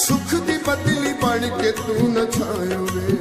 ਸੁਖ ਦੀ ਬਦਲੀ ਬਣ ਕੇ ਤੂੰ ਨਾ ਛਾਇਓ ਵੇ